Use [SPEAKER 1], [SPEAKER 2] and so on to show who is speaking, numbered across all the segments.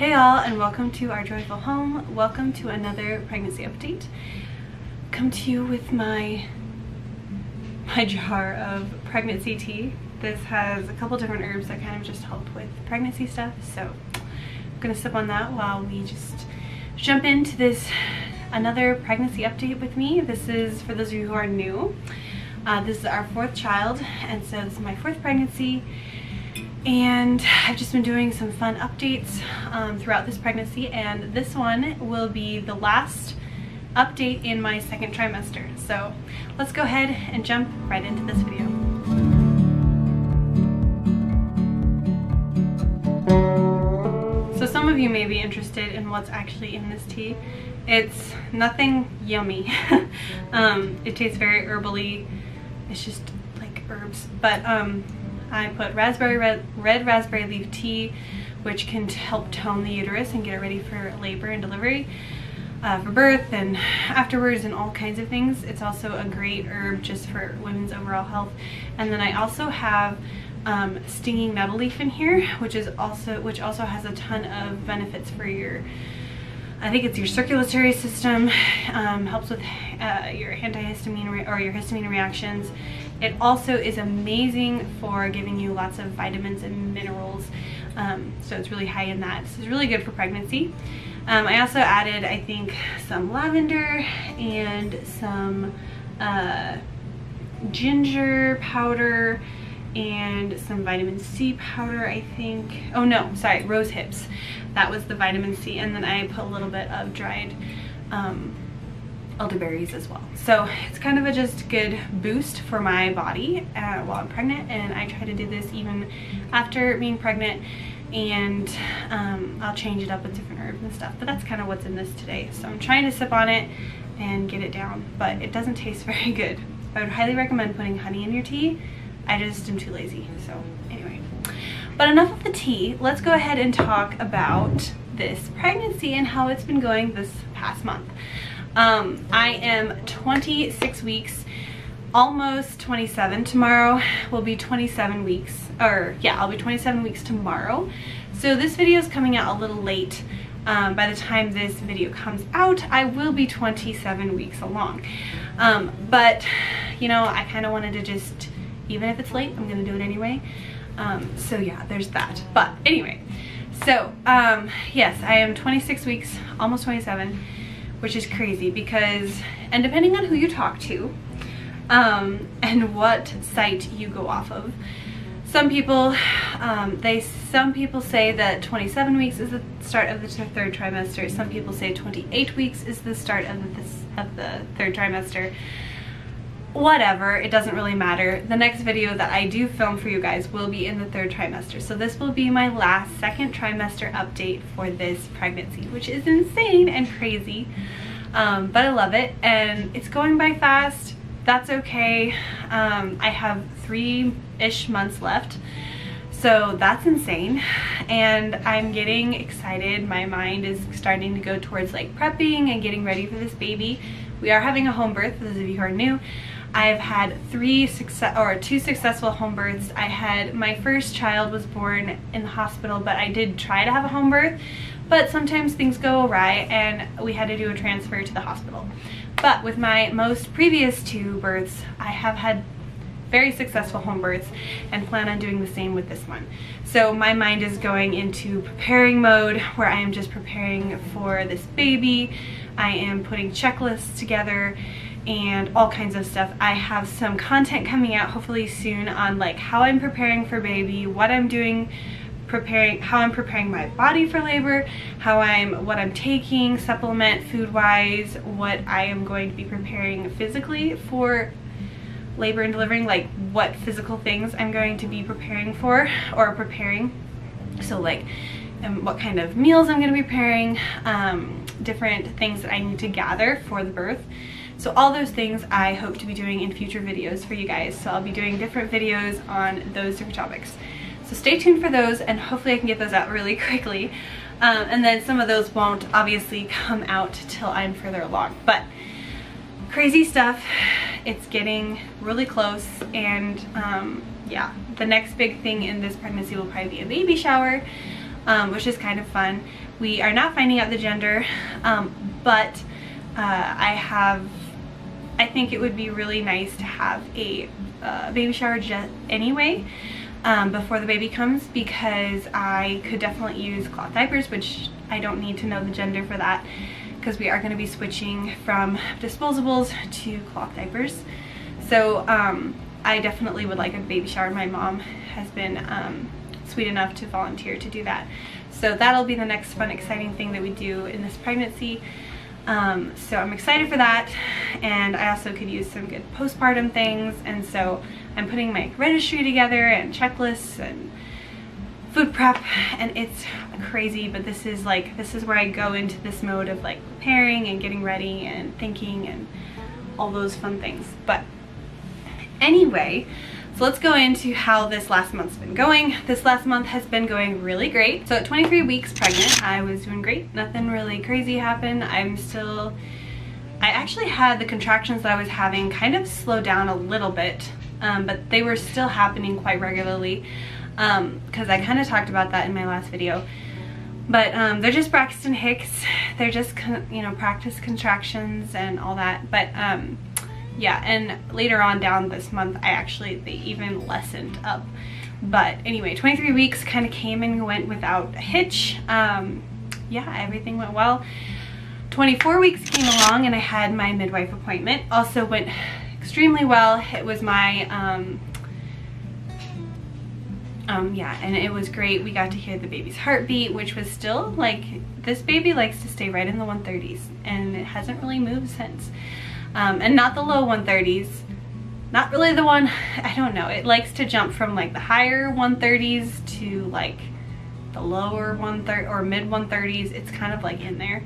[SPEAKER 1] Hey all and welcome to our joyful home. Welcome to another pregnancy update. Come to you with my my jar of pregnancy tea. This has a couple different herbs that kind of just help with pregnancy stuff. So I'm gonna sip on that while we just jump into this another pregnancy update with me. This is for those of you who are new. Uh, this is our fourth child and so this is my fourth pregnancy and I've just been doing some fun updates um, throughout this pregnancy and this one will be the last update in my second trimester. So let's go ahead and jump right into this video. So some of you may be interested in what's actually in this tea. It's nothing yummy. um, it tastes very herbally. It's just like herbs. But um, I put raspberry red, red raspberry leaf tea, which can help tone the uterus and get it ready for labor and delivery. Uh, for birth and afterwards and all kinds of things. It's also a great herb just for women's overall health. And then I also have um, stinging nettle leaf in here, which is also which also has a ton of benefits for your I think it's your circulatory system, um, helps with uh, your antihistamine or your histamine reactions. It also is amazing for giving you lots of vitamins and minerals. Um, so it's really high in that. So it's really good for pregnancy. Um, I also added, I think, some lavender and some uh, ginger powder and some vitamin C powder, I think. Oh no, sorry, rose hips. That was the vitamin C. And then I put a little bit of dried um, elderberries as well. So it's kind of a just good boost for my body uh, while I'm pregnant. And I try to do this even after being pregnant and um, I'll change it up with different herbs and stuff. But that's kind of what's in this today. So I'm trying to sip on it and get it down, but it doesn't taste very good. I would highly recommend putting honey in your tea. I just am too lazy, so. But enough of the tea, let's go ahead and talk about this pregnancy and how it's been going this past month. Um, I am 26 weeks, almost 27. Tomorrow will be 27 weeks, or yeah, I'll be 27 weeks tomorrow. So this video is coming out a little late. Um, by the time this video comes out, I will be 27 weeks along. Um, but, you know, I kind of wanted to just even if it's late, I'm gonna do it anyway. Um, so yeah, there's that. But anyway, so um, yes, I am 26 weeks, almost 27, which is crazy because, and depending on who you talk to, um, and what site you go off of, some people, um, they, some people say that 27 weeks is the start of the third trimester. Some people say 28 weeks is the start of the, of the third trimester whatever, it doesn't really matter. The next video that I do film for you guys will be in the third trimester. So this will be my last second trimester update for this pregnancy, which is insane and crazy. Um, but I love it and it's going by fast. That's okay. Um, I have three-ish months left. So that's insane. And I'm getting excited. My mind is starting to go towards like prepping and getting ready for this baby. We are having a home birth, for those of you who are new. I've had three success or two successful home births. I had my first child was born in the hospital, but I did try to have a home birth, but sometimes things go awry and we had to do a transfer to the hospital. But with my most previous two births, I have had very successful home births and plan on doing the same with this one. So my mind is going into preparing mode where I am just preparing for this baby. I am putting checklists together and all kinds of stuff. I have some content coming out hopefully soon on like how I'm preparing for baby, what I'm doing preparing how I'm preparing my body for labor, how I'm what I'm taking supplement food wise, what I am going to be preparing physically for labor and delivering, like what physical things I'm going to be preparing for or preparing. So like um, what kind of meals I'm going to be preparing, um, different things that I need to gather for the birth. So all those things I hope to be doing in future videos for you guys. So I'll be doing different videos on those different topics. So stay tuned for those and hopefully I can get those out really quickly. Um, and then some of those won't obviously come out till I'm further along. But crazy stuff. It's getting really close and um, yeah, the next big thing in this pregnancy will probably be a baby shower, um, which is kind of fun. We are not finding out the gender, um, but uh, I have, I think it would be really nice to have a uh, baby shower jet anyway um, before the baby comes because I could definitely use cloth diapers, which I don't need to know the gender for that because we are going to be switching from disposables to cloth diapers. So um, I definitely would like a baby shower. My mom has been um, sweet enough to volunteer to do that. So that'll be the next fun, exciting thing that we do in this pregnancy. Um, so I'm excited for that. And I also could use some good postpartum things. And so I'm putting my registry together and checklists and food prep and it's crazy but this is like this is where I go into this mode of like preparing and getting ready and thinking and all those fun things but anyway so let's go into how this last month's been going. This last month has been going really great. So at 23 weeks pregnant, I was doing great. Nothing really crazy happened. I'm still, I actually had the contractions that I was having kind of slow down a little bit, um, but they were still happening quite regularly because um, I kind of talked about that in my last video. But um, they're just Braxton Hicks. They're just, you know, practice contractions and all that. But um, yeah, and later on down this month, I actually, they even lessened up. But anyway, 23 weeks kind of came and went without a hitch. Um, yeah, everything went well. 24 weeks came along and I had my midwife appointment. Also went extremely well. It was my um, um, yeah, and it was great. We got to hear the baby's heartbeat, which was still like, this baby likes to stay right in the 130s and it hasn't really moved since. Um, and not the low 130s, not really the one, I don't know. It likes to jump from like the higher 130s to like the lower 130 or mid 130s. It's kind of like in there.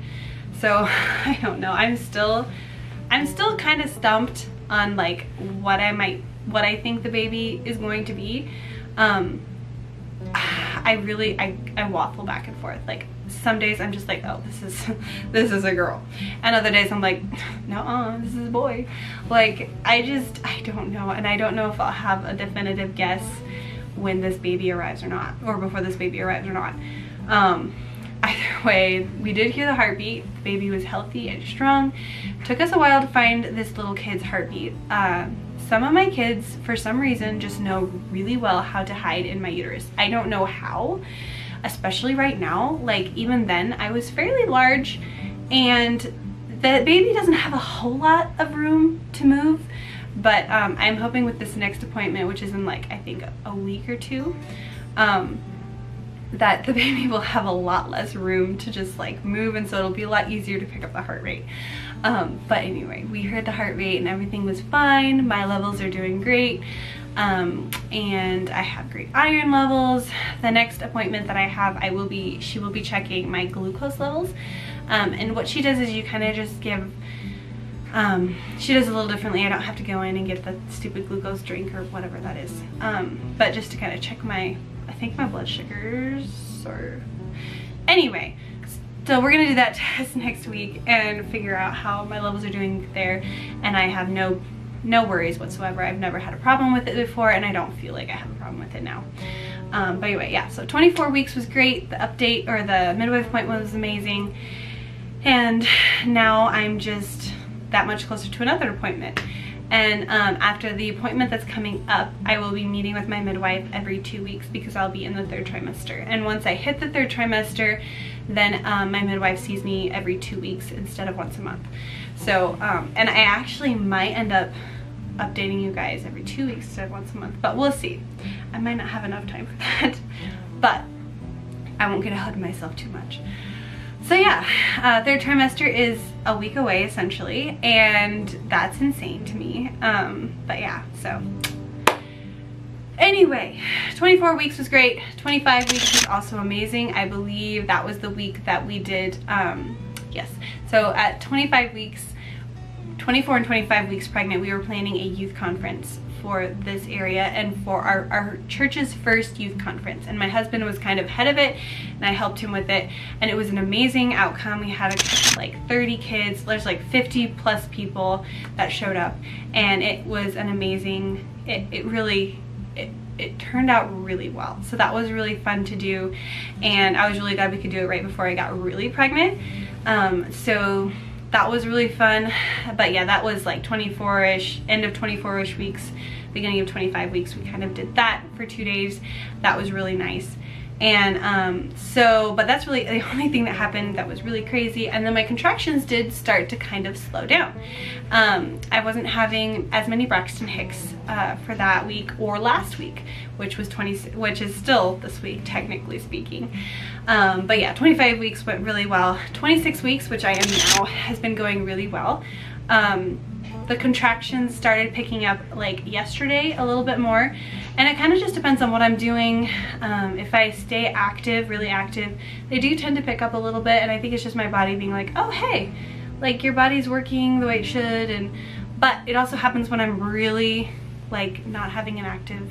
[SPEAKER 1] So I don't know. I'm still, I'm still kind of stumped on like what I might, what I think the baby is going to be. Um, I really, I, I waffle back and forth. Like some days I'm just like, oh, this is, this is a girl. And other days I'm like, no, uh, this is a boy. Like, I just, I don't know. And I don't know if I'll have a definitive guess when this baby arrives or not, or before this baby arrives or not. Um, either way, we did hear the heartbeat. The baby was healthy and strong. Took us a while to find this little kid's heartbeat. Um, some of my kids, for some reason, just know really well how to hide in my uterus. I don't know how, especially right now. Like, even then, I was fairly large, and the baby doesn't have a whole lot of room to move, but um, I'm hoping with this next appointment, which is in like, I think a week or two, um, that the baby will have a lot less room to just like move and so it'll be a lot easier to pick up the heart rate. Um, but anyway, we heard the heart rate and everything was fine. My levels are doing great. Um, and I have great iron levels. The next appointment that I have, I will be, she will be checking my glucose levels. Um, and what she does is you kind of just give, um, she does a little differently. I don't have to go in and get the stupid glucose drink or whatever that is. Um, but just to kind of check my, I think my blood sugars are... anyway, so we're gonna do that test next week and figure out how my levels are doing there. And I have no no worries whatsoever. I've never had a problem with it before and I don't feel like I have a problem with it now. Um, but anyway, yeah, so 24 weeks was great. The update or the midwife appointment was amazing. And now I'm just that much closer to another appointment. And um, after the appointment that's coming up, I will be meeting with my midwife every two weeks because I'll be in the third trimester. And once I hit the third trimester, then um, my midwife sees me every two weeks instead of once a month. So, um, and I actually might end up updating you guys every two weeks instead of once a month, but we'll see. I might not have enough time for that, but I won't get ahead of myself too much. So yeah, uh, third trimester is a week away essentially, and that's insane to me. Um, but yeah, so Anyway, 24 weeks was great. 25 weeks was also amazing. I believe that was the week that we did, um, yes. So at 25 weeks, 24 and 25 weeks pregnant, we were planning a youth conference for this area and for our, our church's first youth conference. And my husband was kind of head of it and I helped him with it. And it was an amazing outcome. We had like 30 kids, there's like 50 plus people that showed up. And it was an amazing, it, it really, it, it turned out really well. So that was really fun to do. And I was really glad we could do it right before I got really pregnant. Um, so that was really fun. But yeah, that was like 24-ish, end of 24-ish weeks, beginning of 25 weeks. We kind of did that for two days. That was really nice. And um, so, but that's really the only thing that happened that was really crazy. And then my contractions did start to kind of slow down. Um, I wasn't having as many Braxton Hicks uh, for that week or last week, which was 20, which is still this week, technically speaking. Um, but yeah, 25 weeks went really well. 26 weeks, which I am now, has been going really well. Um, the contractions started picking up like yesterday a little bit more. And it kind of just depends on what I'm doing. Um, if I stay active, really active, they do tend to pick up a little bit. And I think it's just my body being like, oh hey, like your body's working the way it should. And but it also happens when I'm really like not having an active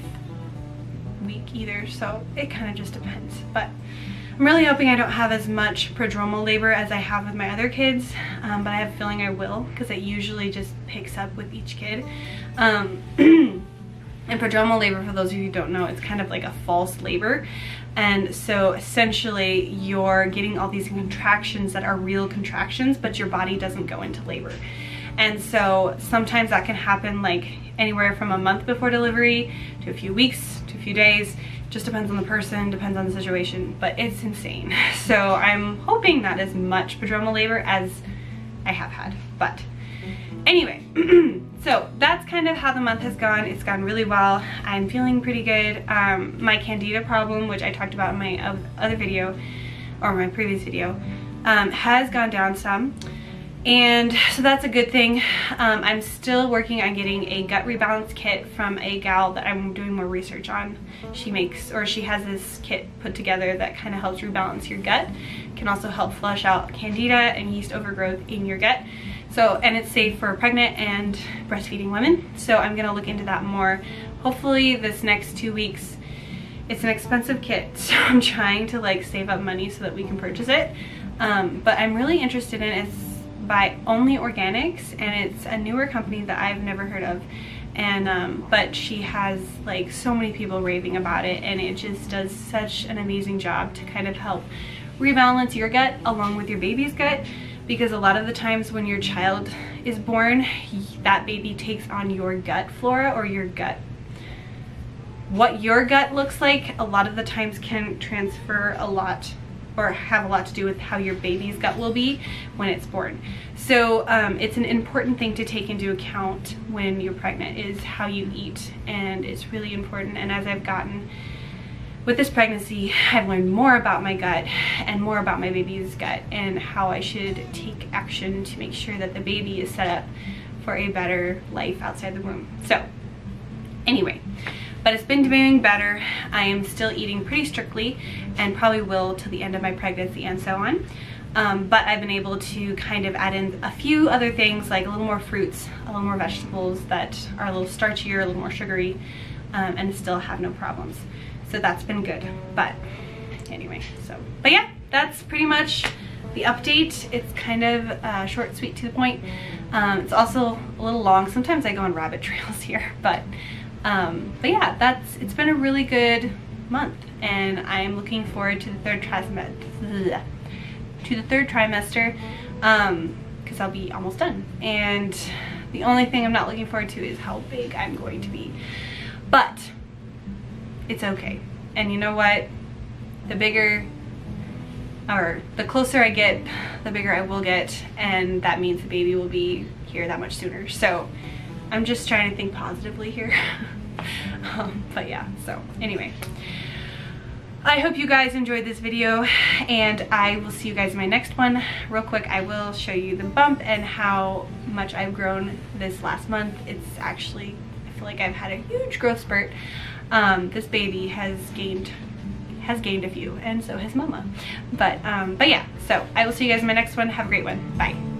[SPEAKER 1] week either. So it kind of just depends. But I'm really hoping I don't have as much prodromal labor as I have with my other kids, um, but I have a feeling I will because it usually just picks up with each kid. Um, and prodromal labor, for those of you who don't know, it's kind of like a false labor. And so essentially you're getting all these contractions that are real contractions, but your body doesn't go into labor. And so sometimes that can happen like anywhere from a month before delivery to a few weeks to a few days just depends on the person, depends on the situation, but it's insane. So I'm hoping not as much prodromal labor as I have had, but anyway, so that's kind of how the month has gone. It's gone really well. I'm feeling pretty good. Um, my candida problem, which I talked about in my other video, or my previous video, um, has gone down some and so that's a good thing. Um, I'm still working on getting a gut rebalance kit from a gal that I'm doing more research on. She makes, or she has this kit put together that kind of helps rebalance your gut. Can also help flush out candida and yeast overgrowth in your gut. So, and it's safe for pregnant and breastfeeding women. So I'm gonna look into that more. Hopefully this next two weeks, it's an expensive kit. So I'm trying to like save up money so that we can purchase it. Um, but I'm really interested in it by Only Organics and it's a newer company that I've never heard of. And um, but she has like so many people raving about it and it just does such an amazing job to kind of help rebalance your gut along with your baby's gut because a lot of the times when your child is born that baby takes on your gut flora or your gut what your gut looks like a lot of the times can transfer a lot or have a lot to do with how your baby's gut will be when it's born. So um, it's an important thing to take into account when you're pregnant is how you eat and it's really important and as I've gotten with this pregnancy I've learned more about my gut and more about my baby's gut and how I should take action to make sure that the baby is set up for a better life outside the womb. So anyway, but it's been doing better. I am still eating pretty strictly and probably will till the end of my pregnancy and so on. Um, but I've been able to kind of add in a few other things like a little more fruits, a little more vegetables that are a little starchier, a little more sugary, um, and still have no problems. So that's been good. But anyway, so, but yeah, that's pretty much the update. It's kind of uh, short, sweet, to the point. Um, it's also a little long. Sometimes I go on rabbit trails here, but um, but yeah, that's it's been a really good month and I'm looking forward to the third trimester to the third trimester um because I'll be almost done. And the only thing I'm not looking forward to is how big I'm going to be. But it's okay. And you know what? The bigger or the closer I get the bigger I will get and that means the baby will be here that much sooner. So I'm just trying to think positively here. um, but yeah, so anyway. I hope you guys enjoyed this video and I will see you guys in my next one. Real quick, I will show you the bump and how much I've grown this last month. It's actually, I feel like I've had a huge growth spurt. Um, this baby has gained has gained a few and so has mama. But, um, but yeah, so I will see you guys in my next one. Have a great one. Bye.